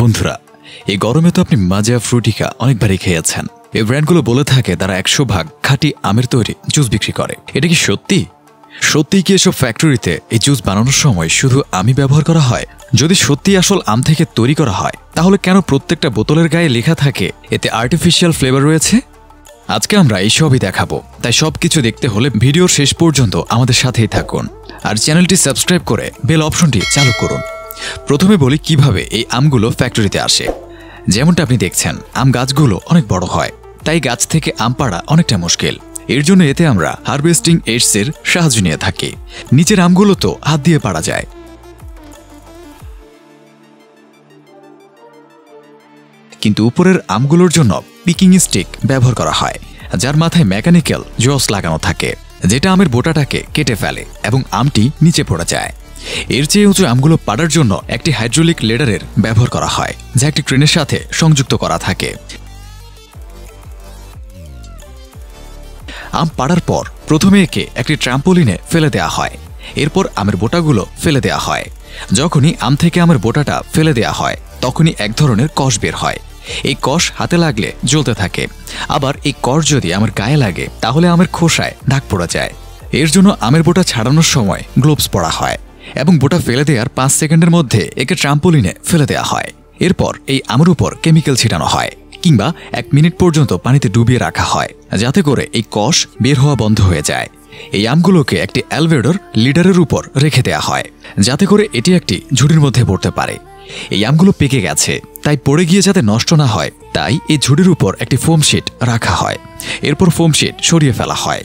বন্ধুরা, এই গরমে তো আপনি মাজা ফ্রুটিকা অনেকবারই খেয়েছেন। এই ব্র্যান্ডগুলো বলে থাকে, তারা একশো ভাগ খাঁটি আমের তৈরি জুস বিক্রি করে। এটা কি সত্যি? সত্যি কি এসব ফ্যাক্টরিতে এই জুস বানানোর সময় শুধু আমি ব্যবহার করা হয়? যদি সত্যি আসল আম থেকে তৈরি করা হয়, তাহলে কেন প্রত্যেকটা বোতলের গায়ে লেখা থাকে, এতে আর্টিফিশিয়াল ফ্লেভার রয়েছে? আজকে আমরা এই সবই দেখাবো। তাই সবকিছু দেখতে হলে ভিডিওর শেষ পর্যন্ত আমাদের সাথেই থাকুন। আর চ্যানেলটি সাবস্ক্রাইব করে বেল অপশনটি চালু করুন। প্রথমে বলি কীভাবে এই আমগুলো ফ্যাক্টরিতে আসে। যেমনটা আপনি দেখছেন, আম গাছগুলো অনেক বড় হয়, তাই গাছ থেকে আম পাড়া অনেকটা মুশকিল। এর জন্য এতে আমরা হারভেস্টিং এইডসের সাহায্য নিয়ে থাকি। নিচের আমগুলো তো হাত দিয়ে পাড়া যায়। কিন্তু উপরের আমগুলোর জন্য পিকিং স্টিক ব্যবহার করা হয়, যার মাথায় মেকানিক্যাল জস লাগানো থাকে, যেটা আমের বোটাটাকে কেটে ফেলে এবং আমটি নিচে পড়ে যায়। এর চেয়ে উঁচু আমগুলো পাড়ার জন্য একটি হাইড্রোলিক লেডারের ব্যবহার করা হয়, যা একটি ট্রেনের সাথে সংযুক্ত করা থাকে। আম পাড়ার পর প্রথমে একে একটি ট্রাম্পোলিনে ফেলে দেয়া হয়। এরপর আমের বোটাগুলো ফেলে দেয়া হয়। যখনই আম থেকে আমের বোটাটা ফেলে দেয়া হয়, তখনই এক ধরনের কষ বের হয়। এই কষ হাতে লাগলে জ্বলতে থাকে। আবার এই কষ যদি আমার গায়ে লাগে, তাহলে আমের খোসায় দাগ পড়ে যায়। এর জন্য আমের বোটা ছাড়ানোর সময় গ্লোভস পরা হয়। এবং বোটা ফেলে দেওয়ার পাঁচ সেকেন্ডের মধ্যে একে ট্রাম্পোলিনে ফেলে দেওয়া হয়। এরপর এই আমের উপর কেমিক্যাল ছিটানো হয়, কিংবা এক মিনিট পর্যন্ত পানিতে ডুবিয়ে রাখা হয়, যাতে করে এই কষ বের হওয়া বন্ধ হয়ে যায়। এই আমগুলোকে একটি অ্যালভেডর লিডারের উপর রেখে দেয়া হয়, যাতে করে এটি একটি ঝুড়ির মধ্যে পড়তে পারে। এই আমগুলো পেকে গেছে, তাই পড়ে গিয়ে যাতে নষ্ট না হয়, তাই এই ঝুড়ির উপর একটি ফোম শিট রাখা হয়। এরপর ফোম শিট সরিয়ে ফেলা হয়।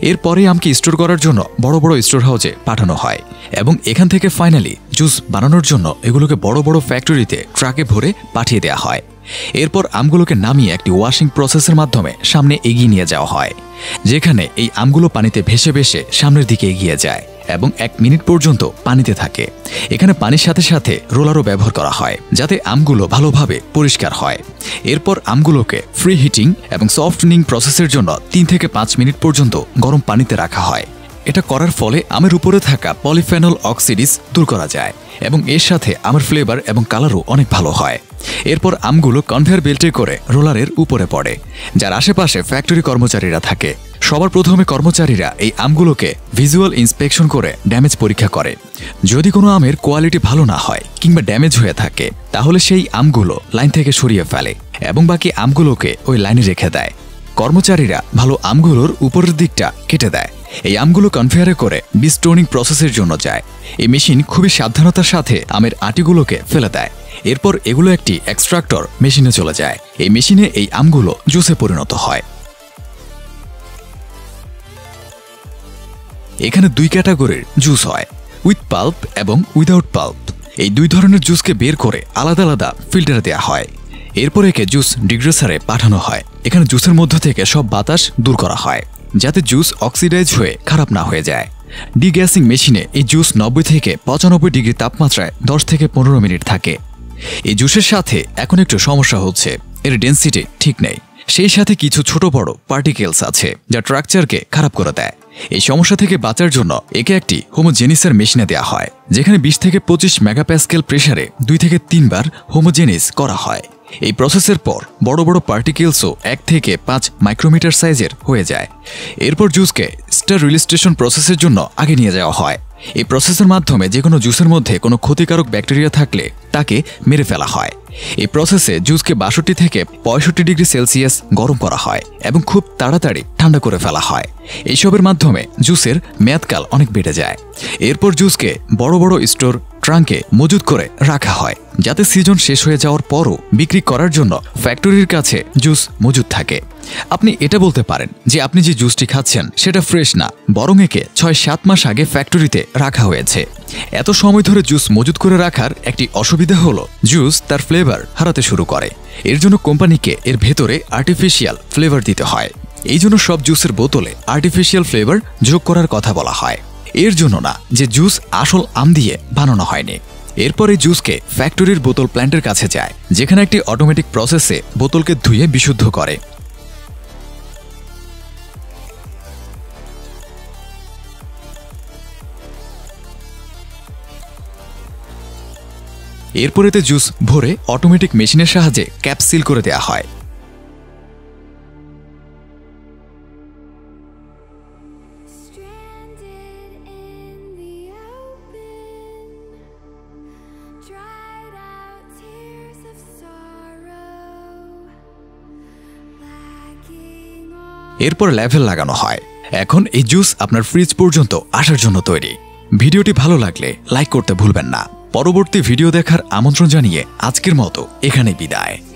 এরপরে আমকে স্টোর করার জন্য বড় বড় স্টোর হাউজে পাঠানো হয় এবং এখান থেকে ফাইনালি জুস বানানোর জন্য এগুলোকে বড় বড় ফ্যাক্টরিতে ট্রাকে ভরে পাঠিয়ে দেওয়া হয়। এরপর আমগুলোকে নামিয়ে একটি ওয়াশিং প্রসেসের মাধ্যমে সামনে এগিয়ে নিয়ে যাওয়া হয়, যেখানে এই আমগুলো পানিতে ভেসে ভেসে সামনের দিকে এগিয়ে যায় এবং এক মিনিট পর্যন্ত পানিতে থাকে। এখানে পানির সাথে সাথে রোলারও ব্যবহার করা হয়, যাতে আমগুলো ভালোভাবে পরিষ্কার হয়। এরপর আমগুলোকে ফ্রি হিটিং এবং সফটনিং প্রসেসের জন্য তিন থেকে পাঁচ মিনিট পর্যন্ত গরম পানিতে রাখা হয়। এটা করার ফলে আমের উপরে থাকা পলিফেনল অক্সিডিস দূর করা যায় এবং এর সাথে আমের ফ্লেভার এবং কালারও অনেক ভালো হয়। এরপর আমগুলো কনভেয়ার বেল্টে করে রোলারের উপরে পড়ে, যার আশেপাশে ফ্যাক্টরি কর্মচারীরা থাকে। সবার প্রথমে কর্মচারীরা এই আমগুলোকে ভিজুয়াল ইন্সপেকশন করে ড্যামেজ পরীক্ষা করে। যদি কোনো আমের কোয়ালিটি ভালো না হয় কিংবা ড্যামেজ হয়ে থাকে, তাহলে সেই আমগুলো লাইন থেকে সরিয়ে ফেলে এবং বাকি আমগুলোকে ওই লাইনে রেখে দেয়। কর্মচারীরা ভালো আমগুলোর উপরের দিকটা কেটে দেয়। এই আমগুলো কনভেয়ারে করে বিস্টোনিং প্রসেসের জন্য যায়। এই মেশিন খুবই সাবধানতার সাথে আমের আটিগুলোকে ফেলে দেয়। এরপর এগুলো একটি এক্সট্রাক্টর মেশিনে চলে যায়। এই মেশিনে এই আমগুলো জুসে পরিণত হয়। এখানে দুই ক্যাটাগরির জুস হয় উইথ পাল্প এবং উইদাউট পাল্প এই দুই ধরনের জুসকে বের করে আলাদা আলাদা ফিল্টারে দেওয়া হয়। এরপর একে জুস ডিগ্রেসারে পাঠানো হয়। এখানে জুসের মধ্য থেকে সব বাতাস দূর করা হয়। যাতে জুস অক্সিডাইজ হয়ে খারাপ না হয়ে যায়। ডিগ্যাসিং মেশিনে এই জুস নব্বই থেকে পঁচানব্বই ডিগ্রি তাপমাত্রায় দশ থেকে পনেরো মিনিট থাকে। এই জুসের সাথে এখন একটু সমস্যা হচ্ছে, এর ডেন্সিটি ঠিক নেই। সেই সাথে কিছু ছোট বড় পার্টিকেলস আছে, যা ট্রাকচারকে খারাপ করে দেয়। এই সমস্যা থেকে বাঁচার জন্য একে একটি হোমোজেনিসের মেশিনে দেওয়া হয়, যেখানে বিশ থেকে পঁচিশ মেগাপ্যাসকেল প্রেসারে দুই থেকে তিনবার হোমোজেনিস করা হয়। এই প্রসেসের পর বড় বড় পার্টিকেলসও এক থেকে পাঁচ মাইক্রোমিটার সাইজের হয়ে যায়। এরপর জুসকে স্টার রিলিস্টেশন প্রসেসের জন্য আগে নিয়ে যাওয়া হয়। এই প্রসেসের মাধ্যমে যে কোনো জুসের মধ্যে কোনো ক্ষতিকারক ব্যাকটেরিয়া থাকলে তাকে মেরে ফেলা হয়। এই প্রসেসে জুসকে বাষট্টি থেকে পঁয়ষট্টি ডিগ্রি সেলসিয়াস গরম করা হয় এবং খুব তাড়াতাড়ি ঠান্ডা করে ফেলা হয়। এইসবের মাধ্যমে জুসের মেয়াদকাল অনেক বেড়ে যায়। এরপর জুসকে বড় বড় স্টোর ট্রাঙ্কে মজুদ করে রাখা হয়, যাতে সিজন শেষ হয়ে যাওয়ার পরও বিক্রি করার জন্য ফ্যাক্টরির কাছে জুস মজুদ থাকে। আপনি এটা বলতে পারেন যে আপনি যে জুসটি খাচ্ছেন, সেটা ফ্রেশ না, বরং একে ছয় সাত মাস আগে ফ্যাক্টরিতে রাখা হয়েছে। এত সময় ধরে জুস মজুদ করে রাখার একটি অসুবিধা হলো, জুস তার ফ্লেভার হারাতে শুরু করে। এর জন্য কোম্পানিকে এর ভেতরে আর্টিফিশিয়াল ফ্লেভার দিতে হয়। এই জন্য সব জুসের বোতলে আর্টিফিশিয়াল ফ্লেভার যোগ করার কথা বলা হয়। এর জন্য না, যে জুস আসল আম দিয়ে বানানো হয়নি। এরপরে জুসকে ফ্যাক্টরির বোতল প্ল্যান্টের কাছে যায়, যেখানে একটি অটোমেটিক প্রসেসে বোতলকে ধুয়ে বিশুদ্ধ করে। এরপরেতে জুস ভরে অটোমেটিক মেশিনের সাহায্যে ক্যাপসিল করে দেয়া হয়। এরপর লেভেল লাগানো হয়। এখন এই জুস আপনার ফ্রিজ পর্যন্ত আসার জন্য তৈরি। ভিডিওটি ভালো লাগলে লাইক করতে ভুলবেন না। পরবর্তী ভিডিও দেখার আমন্ত্রণ জানিয়ে আজকের মতো এখানে বিদায়।